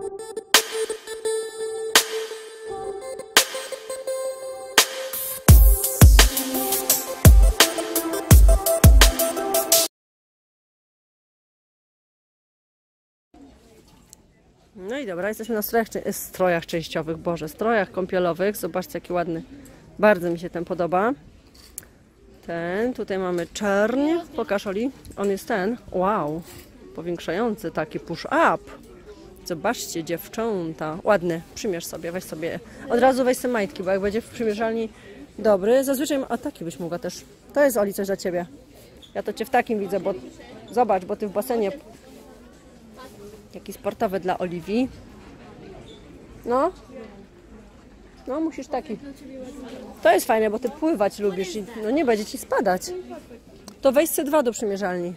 No i dobra, jesteśmy na strojach, strojach częściowych, Boże, strojach kąpielowych. Zobaczcie, jaki ładny. Bardzo mi się ten podoba. Ten, tutaj mamy czerń. Pokaż Oli. On jest ten. Wow, powiększający taki push up. Zobaczcie, dziewczęta. Ładny. Przymierz sobie, weź sobie. Od razu weź sobie majtki, bo jak będzie w przymierzalni dobry. Zazwyczaj, a taki byś mogła też. To jest Oli coś dla Ciebie. Ja to Cię w takim widzę, bo zobacz, bo Ty w basenie Taki sportowy dla Oliwii. No. No, musisz taki. To jest fajne, bo ty pływać lubisz i no nie będzie ci spadać. To weź sobie dwa do przymierzalni.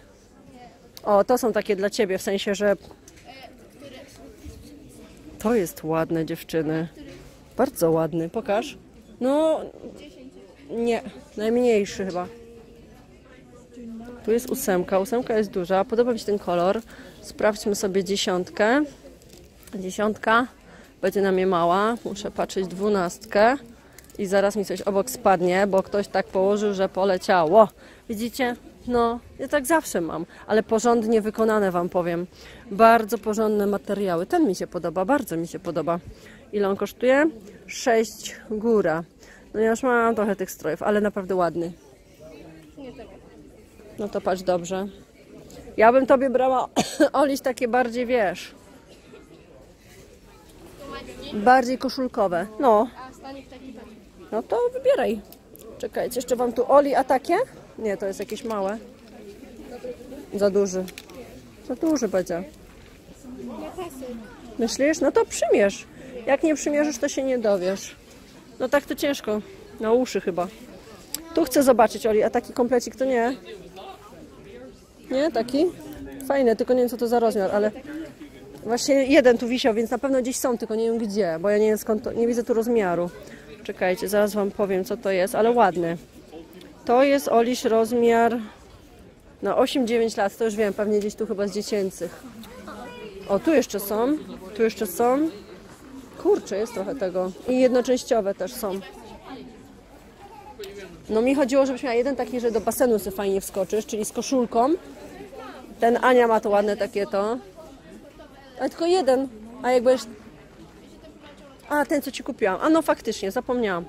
O, to są takie dla ciebie, w sensie, że to jest ładne dziewczyny. Bardzo ładny. Pokaż. No, nie, najmniejszy chyba. Tu jest ósemka. Ósemka jest duża. Podoba mi się ten kolor. Sprawdźmy sobie dziesiątkę. Dziesiątka będzie na mnie mała. Muszę patrzeć dwunastkę. I zaraz mi coś obok spadnie, bo ktoś tak położył, że poleciało. Widzicie? No, ja tak zawsze mam, ale porządnie wykonane Wam powiem. Bardzo porządne materiały. Ten mi się podoba, bardzo mi się podoba. Ile on kosztuje? 6 góra. No ja już mam trochę tych strojów, ale naprawdę ładny. No to patrz dobrze. Ja bym tobie brała Oliś takie bardziej, wiesz, bardziej koszulkowe. No, no to wybieraj. Czekajcie, jeszcze wam tu Oli, a takie? Nie, to jest jakieś małe. Za duży. Za duży będzie. Myślisz? No to przymierz. Jak nie przymierzysz, to się nie dowiesz. No tak to ciężko. Na uszy chyba. Tu chcę zobaczyć, Oli, a taki komplecik to nie? Nie? Taki? Fajny, tylko nie wiem co to za rozmiar, ale właśnie jeden tu wisiał, więc na pewno gdzieś są, tylko nie wiem gdzie, bo ja nie wiem skąd to, nie widzę tu rozmiaru. Czekajcie, zaraz wam powiem co to jest, ale ładny. To jest Oliś rozmiar na 8-9 lat, to już wiem, pewnie gdzieś tu chyba z dziecięcych. O, tu jeszcze są. Tu jeszcze są. Kurczę, jest trochę tego. I jednoczęściowe też są. No mi chodziło, żebyś miała jeden taki, że do basenu sobie fajnie wskoczysz, czyli z koszulką. Ten Ania ma to ładne takie to. Ale tylko jeden. A jak będziesz... A, ten co Ci kupiłam. A no faktycznie, zapomniałam.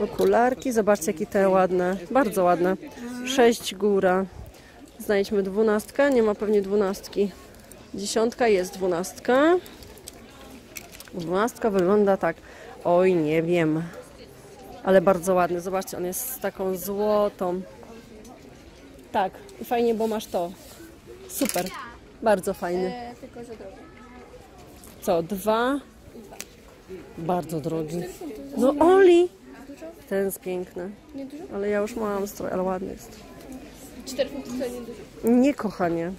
Okularki, zobaczcie jakie te ładne. Bardzo ładne. 6 góra. Znajdźmy dwunastkę. Nie ma pewnie dwunastki. Dziesiątka jest dwunastka. Dwunastka wygląda tak. Oj, nie wiem. Ale bardzo ładny. Zobaczcie, on jest z taką złotą. Tak, i fajnie, bo masz to. Super. Bardzo fajny. E, tylko że drogi. Co, dwa? Bardzo drogi. No Oli! Ten jest piękny. Nie dużo? Ale ja już mam stroj, ale ładny jest. 4 funty to nie dużo. Nie, kochanie.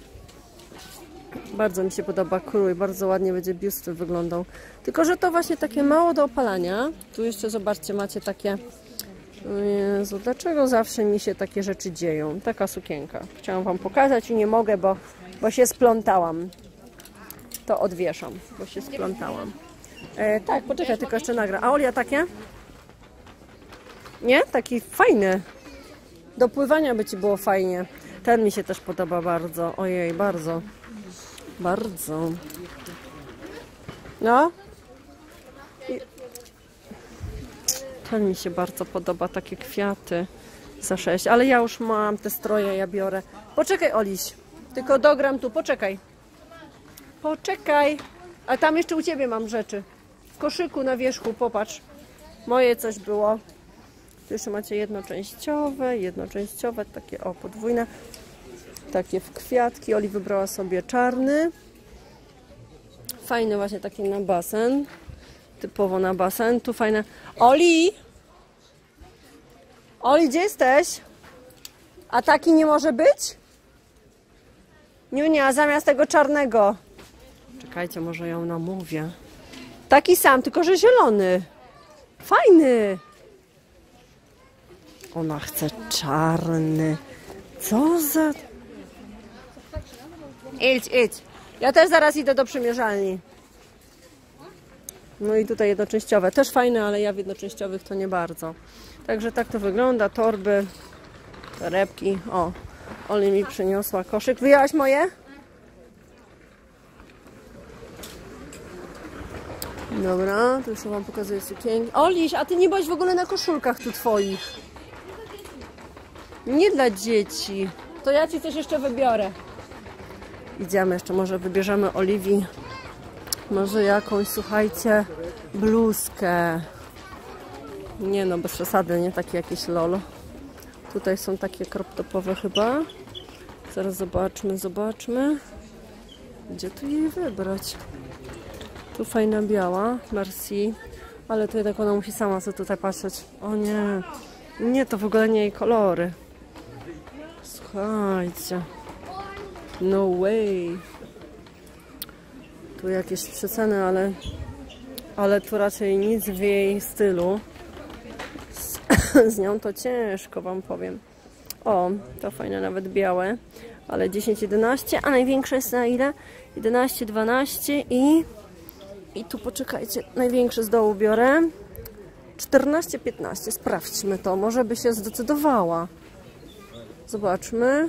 Bardzo mi się podoba krój, bardzo ładnie będzie biust wyglądał. Tylko, że to właśnie takie mało do opalania. Tu jeszcze zobaczcie, macie takie... Jezu, dlaczego zawsze mi się takie rzeczy dzieją? Taka sukienka. Chciałam Wam pokazać i nie mogę, bo, bo się splątałam. To odwieszam, bo się splątałam. E, tak, poczekaj, tylko jeszcze nagra. A Olia takie? Nie? Taki fajny. Do pływania by Ci było fajnie. Ten mi się też podoba bardzo. Ojej, bardzo. Bardzo. No. I... Ten mi się bardzo podoba, takie kwiaty za 6, ale ja już mam te stroje, ja biorę. Poczekaj, Oliś. Tylko dogram tu, poczekaj. Poczekaj. A tam jeszcze u Ciebie mam rzeczy. W koszyku na wierzchu, popatrz. Moje coś było. Jeszcze macie jednoczęściowe, jednoczęściowe, takie o, podwójne. Takie w kwiatki. Oli wybrała sobie czarny. Fajny właśnie taki na basen. Typowo na basen. Tu fajne. Oli! Oli, gdzie jesteś? A taki nie może być? Niunia, zamiast tego czarnego. Czekajcie, może ją namówię. Taki sam, tylko że zielony. Fajny. Ona chce czarny. Co za... Idź, idź. Ja też zaraz idę do przymierzalni. No i tutaj jednoczęściowe. Też fajne, ale ja w jednoczęściowych to nie bardzo. Także tak to wygląda. Torby, torebki. O, Oli mi przyniosła koszyk. Wyjęłaś moje? Dobra, tu już wam pokazuję sukienki. Oliś, a ty nie byłaś w ogóle na koszulkach tu twoich. Nie dla dzieci. To ja ci coś jeszcze wybiorę. Idziemy jeszcze, może wybierzemy Oliwii. Może jakąś, słuchajcie, bluzkę. Nie no, bez przesady, nie takie jakieś lol. Tutaj są takie crop topowe chyba. Zaraz zobaczmy, zobaczmy. Gdzie tu jej wybrać? Tu fajna biała, merci. Ale to jednak ona musi sama sobie tutaj patrzeć. O nie, nie, to w ogóle nie jej kolory. Słuchajcie. No way. Tu jakieś przeceny, ale, ale tu raczej nic w jej stylu. Z, z nią to ciężko Wam powiem. O, to fajne, nawet białe, ale 10-11, a największe jest na ile? 11-12 i i tu poczekajcie, największy z dołu biorę. 14-15, sprawdźmy to, może by się zdecydowała. Zobaczmy.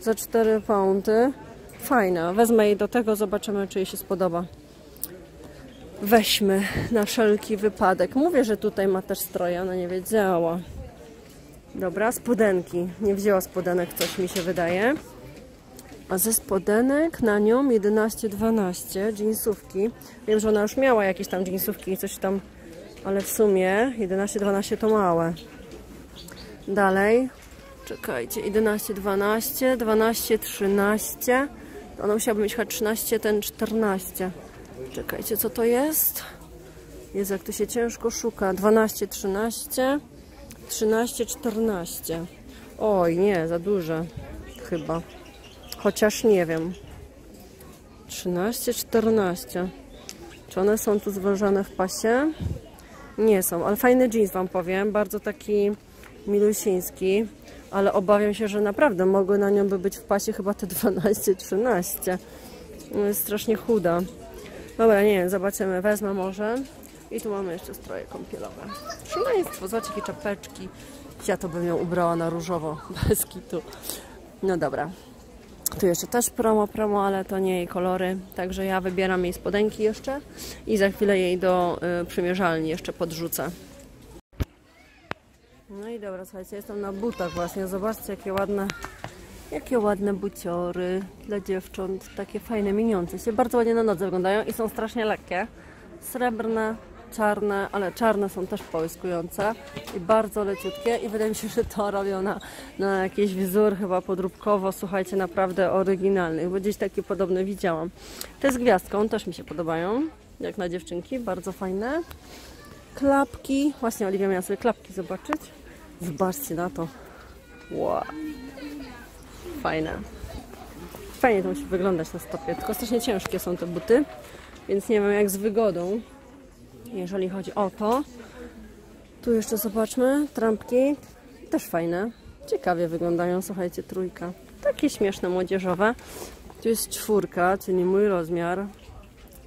Za 4 poundy. Fajna, wezmę jej do tego, zobaczymy czy jej się spodoba. Weźmy na wszelki wypadek. Mówię, że tutaj ma też stroje, ona nie wiedziała. Dobra, spodenki. Nie wzięła spodenek, coś mi się wydaje. A ze spodenek na nią 11-12 jeansówki. Wiem, że ona już miała jakieś tam jeansówki i coś tam, ale w sumie 11-12 to małe. Dalej, czekajcie, 11-12, 12-13. Ona musiałaby mieć chyba 13, ten 14. Czekajcie, co to jest? Jest jak to się ciężko szuka. 12-13, 13-14. Oj, nie, za duże chyba. Chociaż nie wiem. 13, 14. Czy one są tu zważone w pasie? Nie są, ale fajny jeans Wam powiem. Bardzo taki milusiński. Ale obawiam się, że naprawdę mogły na nią by być w pasie chyba te 12, 13. No jest strasznie chuda. Dobra, nie wiem, zobaczymy. Wezmę może. I tu mamy jeszcze stroje kąpielowe. Szaleństwo, zobaczcie jakie czapeczki. Ja to bym ją ubrała na różowo, bez kitu. No dobra, tu jeszcze też promo, promo, ale to nie jej kolory. Także ja wybieram jej spodenki jeszcze i za chwilę jej do y, przymierzalni jeszcze podrzucę. No i dobra, słuchajcie, jestem na butach właśnie. Zobaczcie, jakie ładne, jakie ładne buciory dla dziewcząt. Takie fajne, miniące się. Bardzo ładnie na nodze wyglądają i są strasznie lekkie. Srebrne, czarne, ale czarne są też połyskujące i bardzo leciutkie i wydaje mi się, że to robią na, na jakiś wzór chyba podróbkowo, słuchajcie, naprawdę oryginalnych, bo gdzieś takie podobne widziałam. Te z gwiazdką też mi się podobają, jak na dziewczynki, bardzo fajne. Klapki, właśnie Oliwia miała sobie klapki zobaczyć. Zobaczcie na to. Wow. Fajne. Fajnie to musi wyglądać na stopie, tylko strasznie ciężkie są te buty, więc nie wiem jak z wygodą jeżeli chodzi o to. Tu jeszcze zobaczmy, trampki, też fajne. Ciekawie wyglądają, słuchajcie, trójka. Takie śmieszne, młodzieżowe. Tu jest czwórka, czyli mój rozmiar.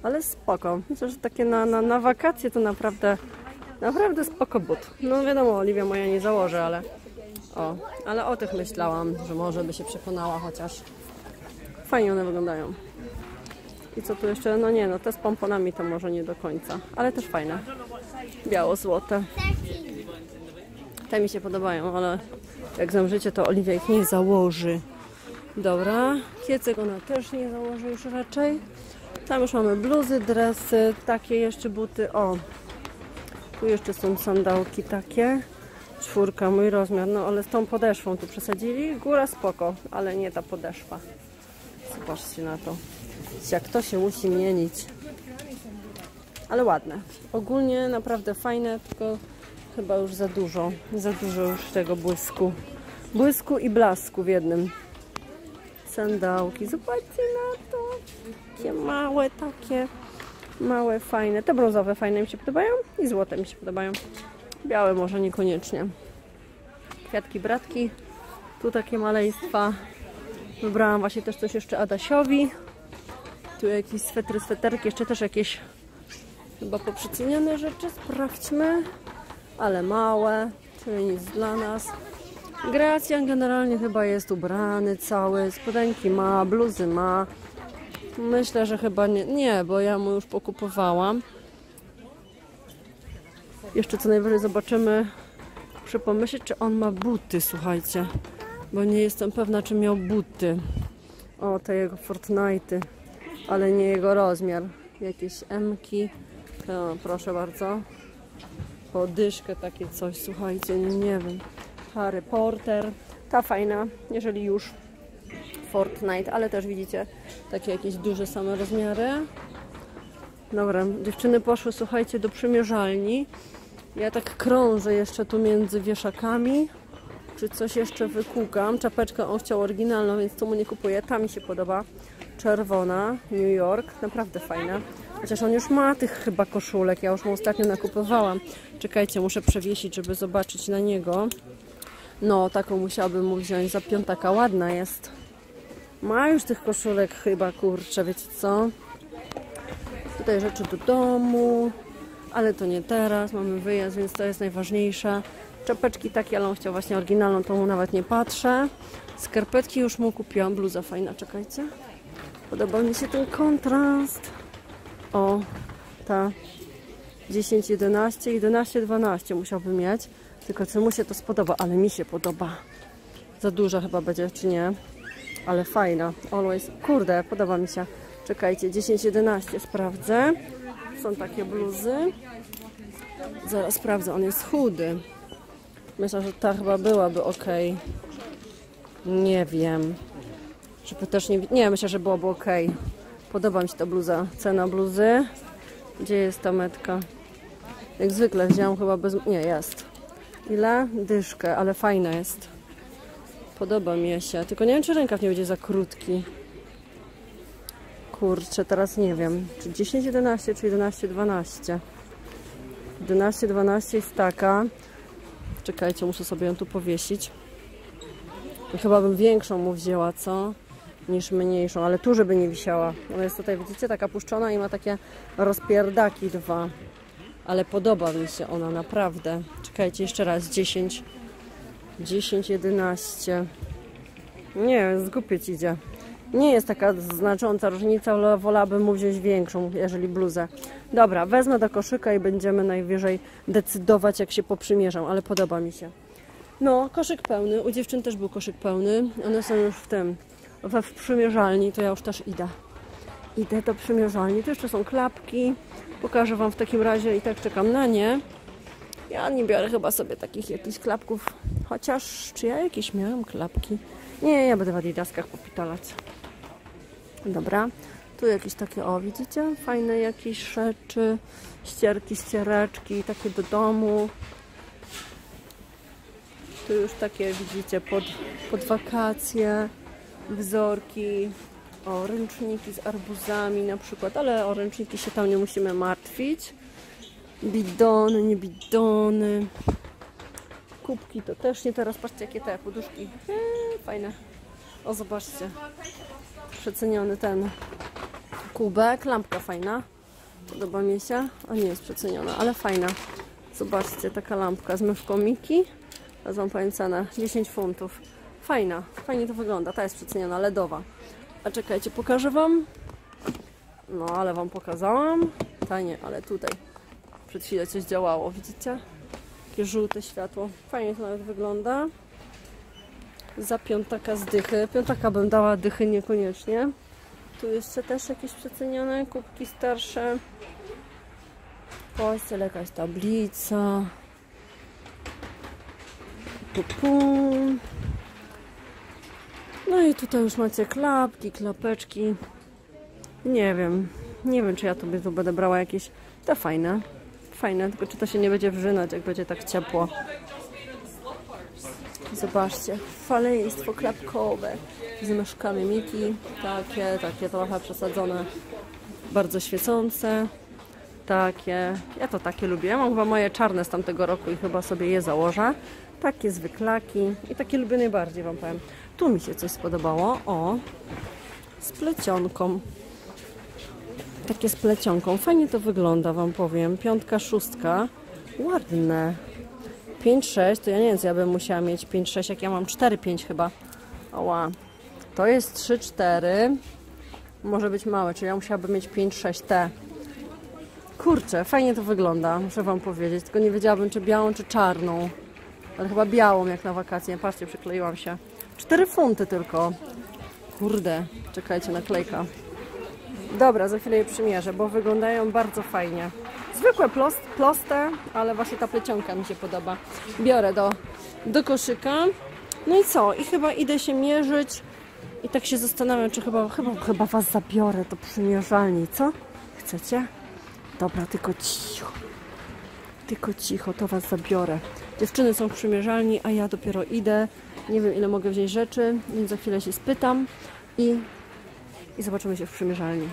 Ale spoko. Myślę, że takie na, na, na wakacje to naprawdę, naprawdę spoko but. No wiadomo, Oliwia moja nie założy, ale o, ale o tych myślałam, że może by się przekonała chociaż. Fajnie one wyglądają. I co tu jeszcze? No nie, no te z pomponami to może nie do końca, ale też fajne. Biało-złote. Te mi się podobają, ale jak zamrzycie, to Oliwia ich nie założy. Dobra, kiecek ona też nie założy już raczej. Tam już mamy bluzy, dresy, takie jeszcze buty. O, tu jeszcze są sandałki takie. Czwórka, mój rozmiar. No ale z tą podeszwą tu przesadzili. Góra spoko, ale nie ta podeszwa. Zobaczcie na to. Jak to się musi mienić. Ale ładne. Ogólnie naprawdę fajne, tylko chyba już za dużo. Za dużo już tego błysku. Błysku i blasku w jednym. Sandałki. Zobaczcie na to. Takie małe, takie małe, fajne. Te brązowe fajne mi się podobają i złote mi się podobają. Białe może niekoniecznie. Kwiatki, bratki. Tu takie maleństwa. Wybrałam właśnie też coś jeszcze Adasiowi. Tu jakieś swetry, sweterki, jeszcze też jakieś chyba poprzecenione rzeczy. Sprawdźmy. Ale małe, czyli nic dla nas. Gracjan generalnie chyba jest ubrany cały, spodenki ma, bluzy ma. Myślę, że chyba nie, nie, bo ja mu już pokupowałam. Jeszcze co najwyżej zobaczymy, muszę pomyśleć, czy on ma buty, słuchajcie. Bo nie jestem pewna, czy miał buty. O, te jego Fortnite'y, ale nie jego rozmiar. Jakieś M-ki. Proszę bardzo. Podyszkę takie coś, słuchajcie, nie, nie wiem. Harry Potter. Ta fajna, jeżeli już. Fortnite, ale też widzicie takie jakieś duże same rozmiary. Dobra, dziewczyny poszły, słuchajcie, do przymierzalni. Ja tak krążę jeszcze tu między wieszakami. Czy coś jeszcze wykukam? Czapeczkę on chciał oryginalną, więc tu mu nie kupuję. Ta mi się podoba. Czerwona, New York. Naprawdę fajna. Chociaż on już ma tych chyba koszulek. Ja już mu ostatnio nakupowałam. Czekajcie, muszę przewiesić, żeby zobaczyć na niego. No, taką musiałabym mu wziąć za piątaka. Ładna jest. Ma już tych koszulek chyba, kurczę, wiecie co? Tutaj rzeczy do domu, ale to nie teraz, mamy wyjazd, więc to jest najważniejsze. Czapeczki takie, ale on chciał właśnie oryginalną, to mu nawet nie patrzę. Skarpetki już mu kupiłam, bluza fajna, czekajcie. Podoba mi się ten kontrast. O, ta 10, 11, 11, 12 musiałby mieć. Tylko czy mu się to spodoba, ale mi się podoba. Za duża chyba będzie, czy nie? Ale fajna. Always. Kurde, podoba mi się. Czekajcie, 10-11 sprawdzę. Są takie bluzy. Zaraz sprawdzę, on jest chudy. Myślę, że ta chyba byłaby ok. Nie wiem. Żeby też nie. Nie, myślę, że byłoby ok. Podoba mi się ta bluza. Cena bluzy. Gdzie jest ta metka? Jak zwykle wziąłem chyba bez. Nie, jest. Ile? Dyszkę, ale fajna jest. Podoba mi się. Tylko nie wiem, czy rękaw nie będzie za krótki. Kurczę, teraz nie wiem. Czy 10, 11, czy 11, 12. 11, 12 jest taka. Czekajcie, muszę sobie ją tu powiesić. Chyba bym większą mu wzięła, co? Niż mniejszą, ale tu, żeby nie wisiała. Ona jest tutaj, widzicie, taka puszczona i ma takie rozpierdaki dwa. Ale podoba mi się ona, naprawdę. Czekajcie, jeszcze raz. 10, 10, 11. Nie, zgubić idzie. Nie jest taka znacząca różnica, ale wolałabym mu wziąć większą, jeżeli bluzę. Dobra, wezmę do koszyka i będziemy najwyżej decydować, jak się poprzymierzam, ale podoba mi się. No, koszyk pełny. U dziewczyn też był koszyk pełny. One są już w tym, we w przymierzalni, to ja już też idę. Idę do przymierzalni. Tu jeszcze są klapki. Pokażę Wam w takim razie i tak czekam na nie. Ja nie biorę chyba sobie takich jakichś klapków. Chociaż, czy ja jakieś miałam klapki? Nie, ja będę w adidaskach popitolać. Dobra. Tu jakieś takie, o widzicie? Fajne jakieś rzeczy. Ścierki, ściereczki, takie do domu. Tu już takie, widzicie, pod, pod wakacje. Wzorki. O, ręczniki z arbuzami na przykład, ale o ręczniki się tam nie musimy martwić. Bidony, nie bidony. Kubki to też nie teraz. Patrzcie jakie te poduszki. Eee, fajne. O, zobaczcie. Przeceniony ten kubek. Lampka fajna. Podoba mi się. A nie jest przeceniona, ale fajna. Zobaczcie, taka lampka z myszką Miki. Teraz wam powiem cenę. 10 funtów. Fajna. Fajnie to wygląda. Ta jest przeceniona, LEDowa. A czekajcie, pokażę wam. No, ale wam pokazałam. Ta nie, ale tutaj przed chwilą coś działało, widzicie? Takie żółte światło. Fajnie to nawet wygląda. Za piątaka z dychy. Piątaka bym dała dychy niekoniecznie. Tu jeszcze też jakieś przecenione kubki starsze. Postel, jakaś tablica. Pum. No i tutaj już macie klapki, klapeczki. Nie wiem. Nie wiem, czy ja tu tu będę brała jakieś. Te fajne. Fajne, tylko czy to się nie będzie wrzynać, jak będzie tak ciepło. Zobaczcie, faleństwo klapkowe z myszkami Miki. Takie, takie trochę przesadzone, bardzo świecące. Takie, ja to takie lubię. Ja mam chyba moje czarne z tamtego roku i chyba sobie je założę. Takie zwyklaki i takie lubię najbardziej, Wam powiem. Tu mi się coś spodobało. O, z plecionką. Takie z plecionką. Fajnie to wygląda, Wam powiem. Piątka, szóstka. Ładne. 5-6, to ja nie wiem, co ja bym musiała mieć 5-6, jak ja mam 4-5 chyba. Oła. To jest 3-4. Może być małe, czyli ja musiałabym mieć 5-6 T. Kurczę, fajnie to wygląda, muszę Wam powiedzieć. Tylko nie wiedziałabym, czy białą, czy czarną. Ale chyba białą, jak na wakacje. Patrzcie, przykleiłam się. 4 funty tylko. Kurde, czekajcie, naklejka. Dobra, za chwilę je przymierzę, bo wyglądają bardzo fajnie. Zwykłe plost, proste, ale właśnie ta plecionka mi się podoba. Biorę do, do koszyka. No i co? I chyba idę się mierzyć. I tak się zastanawiam, czy chyba, chyba, chyba Was zabiorę do przymierzalni, co? Chcecie? Dobra, tylko cicho. Tylko cicho, to Was zabiorę. Dziewczyny są w przymierzalni, a ja dopiero idę. Nie wiem, ile mogę wziąć rzeczy, więc za chwilę się spytam i, i zobaczymy się w przymierzalni.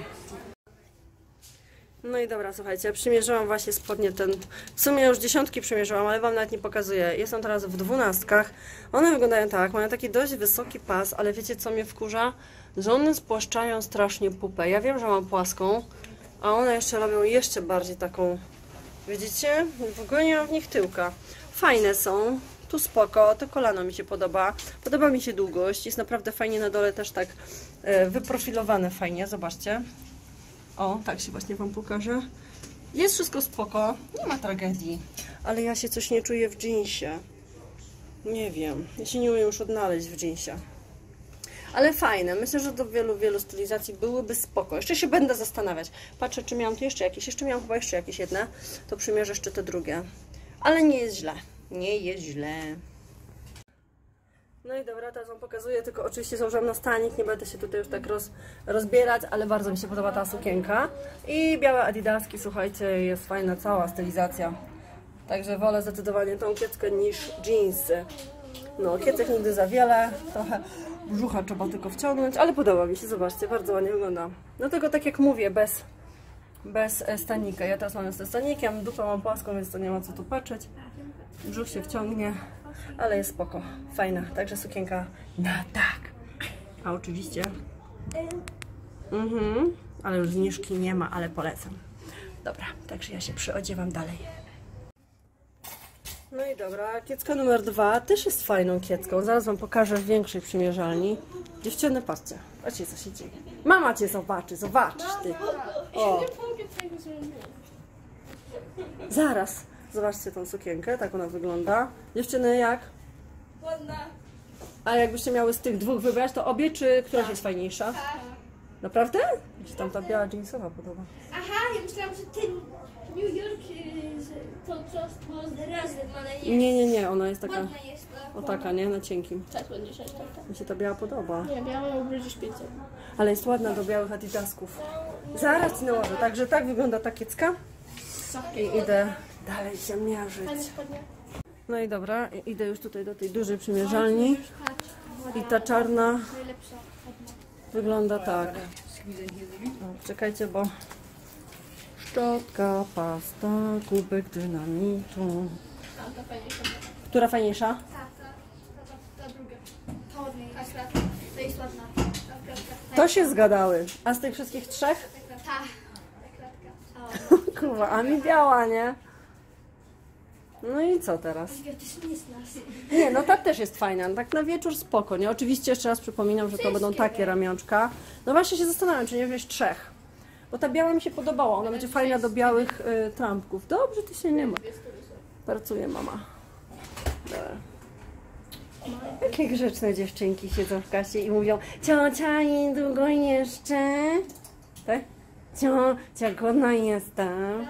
No i dobra, słuchajcie, przymierzyłam właśnie spodnie ten. W sumie już dziesiątki przymierzyłam, ale wam nawet nie pokazuję. Jestem teraz w dwunastkach. One wyglądają tak, mają taki dość wysoki pas, ale wiecie co mnie wkurza? Że one spłaszczają strasznie pupę. Ja wiem, że mam płaską, a one jeszcze robią jeszcze bardziej taką. Widzicie? W ogóle nie mam w nich tyłka. Fajne są. Tu spoko, to kolano mi się podoba. Podoba mi się długość. Jest naprawdę fajnie na dole też tak wyprofilowane fajnie. Zobaczcie. O, tak się właśnie Wam pokażę. Jest wszystko spoko, nie ma tragedii. Ale ja się coś nie czuję w jeansie. Nie wiem, ja się nie umiem już odnaleźć w jeansie. Ale fajne, myślę, że do wielu, wielu stylizacji byłyby spoko. Jeszcze się będę zastanawiać. Patrzę, czy miałam tu jeszcze jakieś. Jeszcze miałam chyba jeszcze jakieś jedne. To przymierzę jeszcze te drugie. Ale nie jest źle. Nie jest źle. No i dobra, teraz Wam pokazuję, tylko oczywiście założyłam na stanik, nie będę się tutaj już tak roz, rozbierać, ale bardzo mi się podoba ta sukienka. I białe adidaski, słuchajcie, jest fajna cała stylizacja. Także wolę zdecydowanie tą kieckę niż jeansy. No, kiecek nigdy za wiele, trochę brzucha trzeba tylko wciągnąć, ale podoba mi się, zobaczcie, bardzo ładnie wygląda. No tylko tak jak mówię, bez, bez stanika. Ja teraz mam ze stanikiem, dupę mam płaską, więc to nie ma co tu patrzeć. Brzuch się wciągnie, ale jest spoko, fajna, także sukienka na tak. A oczywiście, mhm, ale już zniżki nie ma, ale polecam. Dobra, także ja się przyodziewam dalej. No i dobra, kiecka numer dwa też jest fajną kiecką. Zaraz Wam pokażę w większej przymierzalni. Dziewczyny, patrzcie, patrzcie co się dzieje. Mama Cię zobaczy, zobaczysz Ty. O, zaraz. Zobaczcie tą sukienkę, tak ona wygląda. Dziewczyny, jak? Ładna. A jakbyście miały z tych dwóch wybrać, to obie, czy któraś jest fajniejsza? Naprawdę? Mi się tam ta biała jeansowa podoba. Aha, ja myślałam, że ten New York, y, to co było z razem, ale nie. Nie, nie, nie, ona jest taka, Ładna jest to. o taka, nie? Na cienkim. Tak, ładnie, tak, tak. Mi się ta biała podoba. Nie, białą ubrudzisz pizzę. Ale jest ładna do białych adidasków. Zaraz Ci nałożę. Także tak wygląda ta kiecka. I idę dalej się mierzyć. No i dobra, idę już tutaj do tej dużej przymierzalni. I ta czarna wygląda tak. O, czekajcie, bo szczotka, pasta, kubek dynamitu. Która fajniejsza? To się zgadały. A z tych wszystkich trzech? Ta. Ta kratka. Kurwa, a mi biała, nie? No i co teraz? Nie, no ta też jest fajna. Tak na wieczór spoko, nie? Oczywiście jeszcze raz przypominam, że to będą takie ramionczka. No właśnie się zastanawiam, czy nie wziąć trzech. Bo ta biała mi się podobała. Ona będzie fajna do białych y, trampków. Dobrze, ty się nie ma. Pracuje mama. Dobra. Jakie grzeczne dziewczynki siedzą w kasie i mówią Ciocia, niedługo jeszcze? Tak? Ciocia, głodna jestem.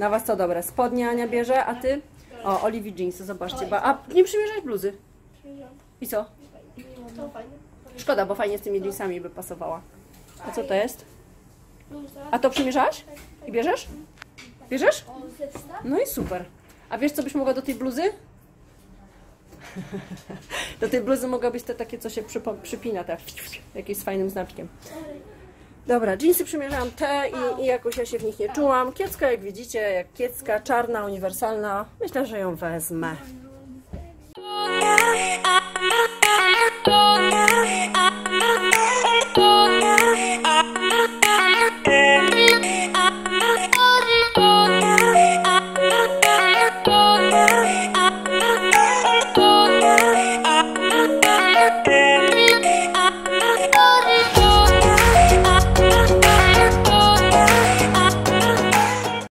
Na was co dobre? Spodnie Ania bierze, a ty? O, Oliwii jeansy, zobaczcie. Ba, a nie przymierzać bluzy. I co? To. Szkoda, bo fajnie z tymi jeansami by pasowała. A co to jest? A to przymierzałaś? I bierzesz? Bierzesz? No i super. A wiesz, co byś mogła do tej bluzy? Do tej bluzy mogła być te takie, co się przypina, tak, jakieś z fajnym znaczkiem. Dobra, jeansy przymierzałam te i, i jakoś ja się w nich nie czułam. Kiecka, jak widzicie, jak kiecka, czarna, uniwersalna. Myślę, że ją wezmę.